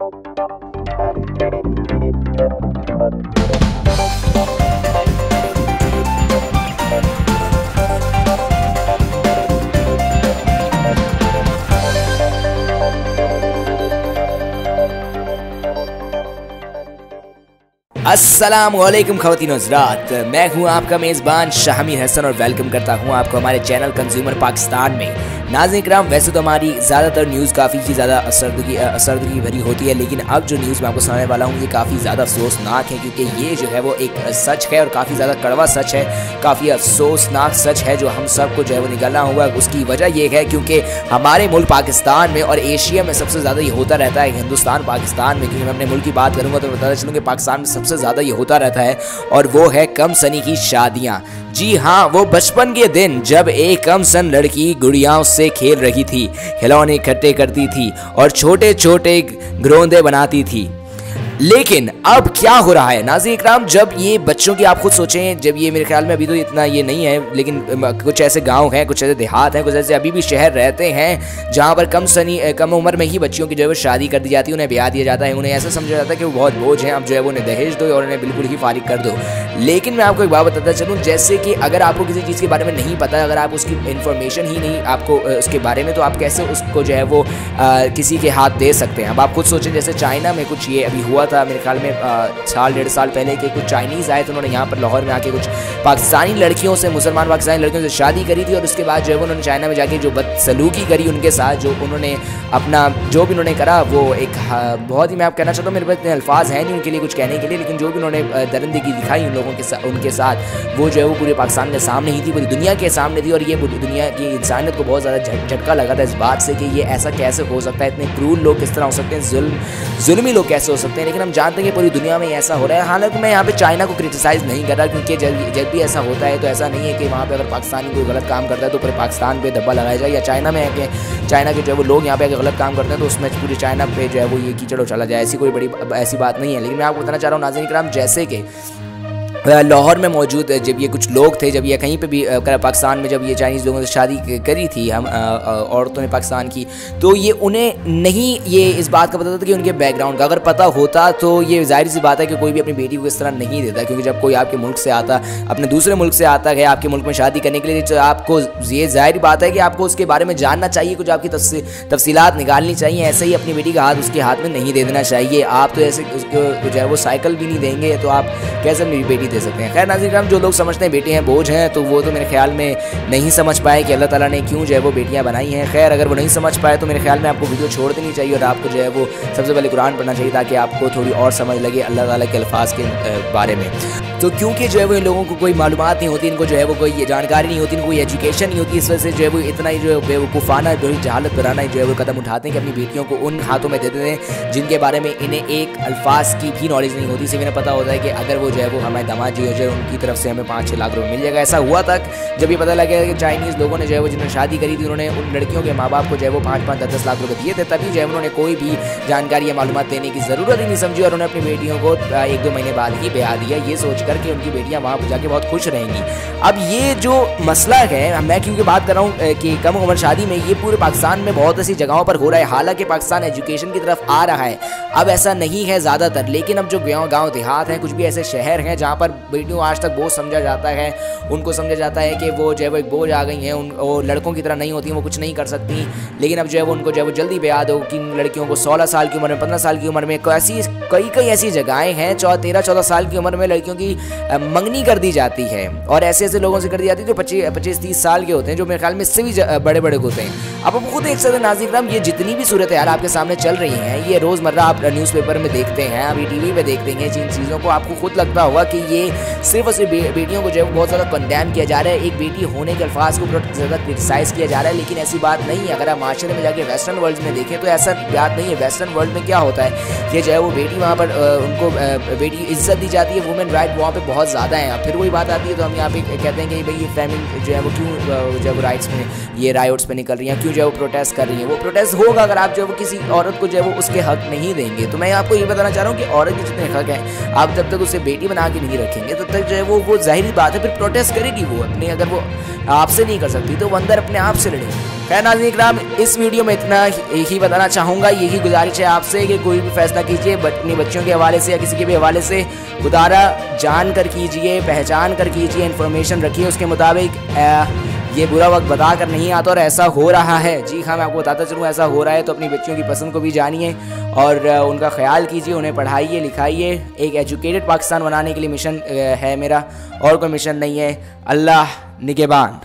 Thank you. السلام علیکم خواتین حضرات، میں ہوں آپ کا میزبان شاہمی حسن اور ویلکم کرتا ہوں آپ کو ہمارے چینل کنزیومر پاکستان میں۔ ناظرین کرام ویسے تو ہماری زیادہ تر نیوز کافی ہی زیادہ اسردگی اسردگی بھری ہوتی ہے، لیکن اب جو نیوز میں آپ کو سنانے والا ہوں، یہ کافی زیادہ افسوسناک ہے کیونکہ یہ جو ہے وہ ایک سچ ہے اور کافی زیادہ کڑوا سچ ہے، کافی افسوسناک سچ ہے جو ہم سب کو جو ہے وہ نکالنا ہوا اس کی وجہ یہ ہے کیونکہ ہمارے ملک پاکستان میں اور ایشیا میں سب سے زیادہ یہ ہوتا رہتا ہے، ہندوستان، پاکستان میں۔ کیونکہ میں اپنے ملک کی بات کروں گا تو بتاتا چلوں کہ پاکستان میں سب سے زیادہ یہ ہوتا رہتا ہے اور وہ ہے کم سنی کی شادیاں۔ جی ہاں وہ بچپن کے دن جب ایک کم سن لڑکی گڑیاں سے کھیل رہی تھی، کھلونے کھٹے کرتی تھی اور چھوٹے چھوٹے گروندے بناتی تھی۔ لیکن اب کیا ہو رہا ہے؟ ناظرین اکرام، جب یہ بچوں کی آپ خود سوچیں، جب یہ میرے خیال میں ابھی تو اتنا یہ نہیں ہے، لیکن کچھ ایسے گاؤں ہیں، کچھ ایسے دیہات ہیں، کچھ ایسے ابھی بھی شہر رہتے ہیں، جہاں پر کم سنی کم عمر میں ہی بچیوں کی جو ہے وہ شادی کر دی جاتی ہے، انہیں بیاہ دیا جاتا ہے، انہیں ایسا سمجھا جاتا ہے کہ وہ بہت بوجھ ہیں، اب جو ہے وہ انہیں دہیج دو اور انہیں بالکل ہی فارغ کر دو۔ لیکن میں آپ کو ایک بات بتاتا چلوں، جیسے کہ اگر آپ کو کسی چیز کے بارے میں نہیں پتہ اگر آپ اس کی انفارمیشن ہی نہیں، آپ کو اس کے بارے میں، تو آپ کیسے اس کو جو ہے وہ کسی کے ہاتھ دے سکتے ہیں؟ اب آپ خود سوچیں، جیسے چائنا میں کچھ یہ ابھی ہوا تھا، میرے خیال میں سال، ڈیڑھ سال پہلے کہ کچھ چائنیز آئے تھے انہوں نے یہاں پر لاہور میں آ کے کچھ پاکستانی لڑکیوں سے، مسلمان پاکستانی لڑکیوں سے شادی کری تھی اور اس کے بعد جو ہے انہوں نے چائنا میں جا کے جو بد سلوکی کری ان کے ساتھ، جو انہوں نے اپنا، جو بھی انہوں نے کرا، وہ ایک بہت ہی میں آپ کہنا چاہتا ہوں، میرے پاس اتنے الفاظ ہیں نہیں ان کے لیے کچھ کہنے کے لیے، لیکن جو بھی انہوں نے درندگی دکھائی ان لوگوں کے ساتھ ان کے ساتھ، وہ جو ہے وہ پورے پاکستان کے سامنے ہی تھی، پوری دنیا کے سامنے تھی اور یہ دنیا کی انسانیت کو بہت زیادہ جھٹکا لگا تھا اس بات سے کہ یہ ایسا کیسے ہو سکتا ہے، اتنے کرول لوگ کس طرح ہو سکتے ہیں، ظلم، ظلمی لوگ کیسے ہو سکتے ہیں، لیکن ہم جانتے ہیں کہ پوری دنیا میں ایسا ہو رہا ہے۔ حالانکہ میں یہاں پہ چائنا کو کرٹیسائز نہیں کر رہا کیونکہ جب جب بھی ایسا ہوتا ہے تو ایسا نہیں ہے کہ وہاں پہ اگر پاکستانی کوئی غلط کام کرتا ہے تو پورے پاکستان پہ دبا لگایا جائے یا چائنا میں ہے کہ چائنا کے جو ہے وہ لوگ یہاں پہ اگر غلط کام کرتے ہیں تو اس میں پوری چائنا پہ جو ہے وہ یہ کیچڑ چلا جائے۔ ایسی کوئی بڑی ایسی بات نہیں ہے۔ لیکن میں آپ کو بتانا چاہ رہا ہوں، ناظرین کرام، جیسے کہ لاہور میں موجود جب یہ کچھ لوگ تھے، جب یہ کہیں پہ بھی پاکستان میں جب یہ چائنیز لوگوں سے شادی کری تھی ہم عورتوں نے پاکستان کی، تو یہ انہیں نہیں یہ اس بات کا پتہ تھا کہ ان کے بیک گراؤنڈ کا۔ اگر پتہ ہوتا تو یہ ظاہر سی بات ہے کہ کوئی بھی اپنی بیٹی کو اس طرح نہیں دیتا، کیونکہ جب کوئی آپ کے ملک سے آتا، اپنے دوسرے ملک سے آتا ہے آپ کے ملک میں شادی کرنے کے لیے، تو آپ کو یہ ظاہری بات ہے کہ آپ کو اس کے بارے میں جاننا چاہیے، کچھ آپ کی تفصیلات نکالنی چاہیے، ایسے ہی اپنی بیٹی کا ہاتھ اس کے ہاتھ میں نہیں دے دینا چاہیے۔ آپ تو ایسے اس کو جو ہے وہ سائیکل بھی نہیں دیں گے، تو آپ کیسے اپنی بیٹی دے سکتے ہیں۔ خیر ناظرین کرام جو لوگ سمجھتے ہیں بیٹے ہیں بوجھ ہیں، تو وہ تو میرے خیال میں نہیں سمجھ پائے کہ اللہ تعالیٰ نے کیوں جو ہے وہ بیٹیاں بنائی ہیں۔ خیر، اگر وہ نہیں سمجھ پائے تو میرے خیال میں آپ کو ویڈیو چھوڑ دینی چاہیے اور آپ کو جو ہے وہ سب سے پہلے قرآن پڑھنا چاہیے تاکہ آپ کو تھوڑی اور سمجھ لگے اللہ تعالیٰ کے الفاظ کے بارے میں۔ تو کیونکہ جو ہے وہ ان لوگوں کو کوئی معلومات نہیں ہوتی ان کو جو ہے وہ کوئی جانکاری نہیں ہوتی ان کو کوئی ایجوکیشن نہیں ہوتی اس وجہ سے جو ہے وہ اتنا ہی جو ہے بے وقوفانہ جو جہالت کرانا جو ہے وہ قدم اٹھاتے ہیں کہ اپنی بیٹیوں کو ان ہاتھوں میں دے دیتے ہیں جن کے بارے میں انہیں ایک الفاظ کی بھی نالج نہیں ہوتی اسے انہیں پتہ ہوتا ہے کہ اگر وہ جو ہے وہ ہمارے دماغ جو ہے ان کی طرف سے ہمیں پانچ چھ لاکھ روپے مل جائے گا ایسا ہوا تک جب یہ پتہ لگا کہ چائنیز لوگوں نے جو ہے وہ جنہوں نے شادی کری تھی انہوں نے ان لڑکیوں کے ماں باپ کو جو ہے وہ پانچ پانچ دس دس لاکھ روپے دیے تھے تبھی جو ہے انہوں نے کوئی بھی جانکاری یا معلومات دینے کی ضرورت ہی نہیں سمجھی اور انہوں نے اپنی بیٹیوں کو ایک دو مہینے بعد ہی بیاہ دیا یہ سوچ کر کہ ان کی بیٹیاں وہاں جا کے بہت خوش رہیں گی اب یہ جو مسئلہ ہے میں کیونکہ بات کر رہا ہوں کہ کم عمر شادی میں یہ پورے پاکستان میں بہت ایسی جگہوں پر ہو رہا ہے حالانکہ پاکستان ایجوکیشن کی طرف آ رہا ہے اب ایسا نہیں ہے زیادہ تر لیکن اب جو گاؤں گاؤں دیہات ہیں کچھ بھی ایسے شہر ہیں جہاں پر بیٹیوں آج تک بہت سمجھا جاتا ہے ان کو سمجھا جاتا ہے کہ وہ جو ہے وہ ایک بوجھ آ گئی ہیں ان وہ لڑکوں کی طرح نہیں ہوتی ہیں وہ کچھ نہیں کر سکتی لیکن اب جو ہے وہ ان کو جو ہے وہ جلدی بیاد ہو کہ لڑکیوں کو سولہ سال کی عمر میں پندرہ سال کی عمر میں ایسی کئی کئی ایسی جگہیں ہیں چودہ تیرہ چودہ سال کی عمر میں لڑکیوں کی منگنی کر دی جاتی ہے۔ اور ایسے ایسے لوگوں سے کر دی جاتی ہے جو پچیس پچیس، تیس سال کے ہوتے ہیں، جو میرے خیال میں اس سے بھی بڑے بڑے ہوتے ہیں۔ اب آپ خود ایک سر ناظر کرام یہ جتنی بھی صورت حال آپ کے سامنے چل رہی ہیں، یہ روز مرہ آپ نیوز پیپر میں دیکھتے ہیں ابھی ٹی وی پہ دیکھتے ہیں، جن چیزوں کو آپ کو خود لگتا ہوگا کہ یہ صرف اور صرف بیٹیوں کو جو ہے بہت زیادہ کنڈیم کیا جا رہا ہے۔ ایک بیٹی ہونے کے الفاظ کو بہت زیادہ کرٹیسائز کیا جا رہا ہے، لیکن ایسی بات نہیں ہے۔ اگر آپ معاشرے میں جا کے ویسٹرن ورلڈ میں دیکھیں تو ایسا بات نہیں ہے۔ ویسٹرن ورلڈ میں کیا ہوتا ہے کہ جو ہے وہ بیٹی وہاں پر ان کو بیٹی عزت دی جاتی ہے وومن رائٹ وہاں پہ بہت زیادہ ہیں۔ پھر وہی بات آتی ہے تو ہم یہاں پہ کہتے ہیں کہ بھائی یہ فیمنگ جو ہے وہ کیوں جو ہے وہ رائٹس میں یہ رائٹس پہ نکل رہی ہیں، کیوں جو ہے وہ پروٹیسٹ کر رہی ہیں؟ وہ پروٹیسٹ ہوگا اگر آپ جو ہے وہ کسی عورت کو جو ہے وہ اس کے حق نہیں دیں گے۔ تو میں آپ کو یہ بتانا چاہ رہا ہوں کہ عورت کے جتنے حق ہیں، آپ جب تک اسے بیٹی بنا کے نہیں رکھیں گے، تب تک جو ہے وہ وہ ظاہری بات ہے، پھر پروٹیسٹ کرے گی وہ اپنے، اگر وہ آپ سے نہیں کر سکتی تو وہ اندر اپنے آپ سے لڑے گی۔ خیر ناظرین اکرام اس ویڈیو میں اتنا ہی بتانا چاہوں گا، یہی گزارش ہے آپ سے کہ کوئی بھی فیصلہ کیجیے اپنی بچوں کے حوالے سے یا کسی کے بھی حوالے سے، گزارا، جان کر کیجیے، پہچان کر کیجیے، انفارمیشن رکھیے اس کے مطابق یہ برا وقت بتا کر نہیں آتا اور ایسا ہو رہا ہے۔ جی ہاں میں آپ کو بتاتا چلوں، ایسا ہو رہا ہے تو اپنی بچیوں کی پسند کو بھی جانیے اور ان کا خیال کیجیے انہیں پڑھائیے، لکھائیے۔ ایک ایجوکیٹڈ پاکستان بنانے کے لیے مشن ہے میرا، اور کوئی مشن نہیں ہے۔ اللہ نگبان